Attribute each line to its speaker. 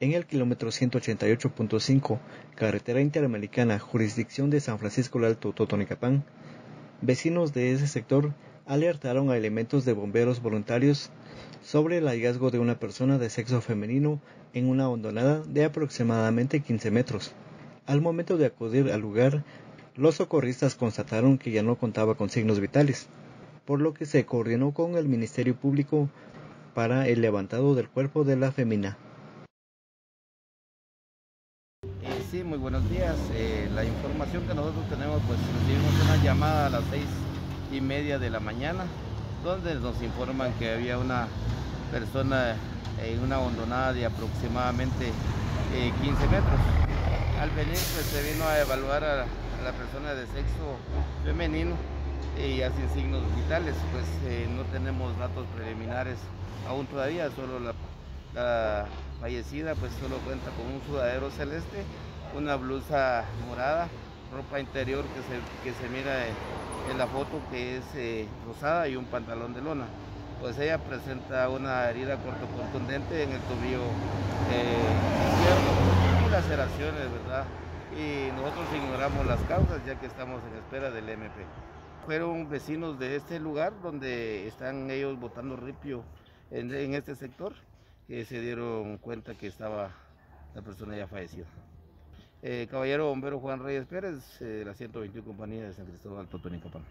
Speaker 1: En el kilómetro 188.5, carretera interamericana, jurisdicción de San Francisco del Alto, Totonicapán, vecinos de ese sector alertaron a elementos de bomberos voluntarios sobre el hallazgo de una persona de sexo femenino en una hondonada de aproximadamente 15 metros. Al momento de acudir al lugar, los socorristas constataron que ya no contaba con signos vitales, por lo que se coordinó con el Ministerio Público para el levantado del cuerpo de la femina.
Speaker 2: Sí, muy buenos días. Eh, la información que nosotros tenemos, pues recibimos una llamada a las seis y media de la mañana, donde nos informan que había una persona en una hondonada de aproximadamente 15 eh, metros. Al venir, pues se vino a evaluar a, la persona de sexo femenino y ya sin signos vitales, pues no tenemos datos preliminares aún todavía, solo la, fallecida pues solo cuenta con un sudadero celeste, una blusa morada, ropa interior que se, que se mira en, la foto que es eh, rosada y un pantalón de lona. Pues ella presenta una herida corto contundente en el tobillo eh, izquierdo laceraciones, ¿verdad? Y nosotros ignoramos las causas ya que estamos en espera del MP. Fueron vecinos de este lugar donde están ellos botando ripio en, este sector que se dieron cuenta que estaba la persona ya fallecida. Eh, caballero bombero Juan Reyes Pérez, de la 121 compañía de San Cristóbal Totonicapán.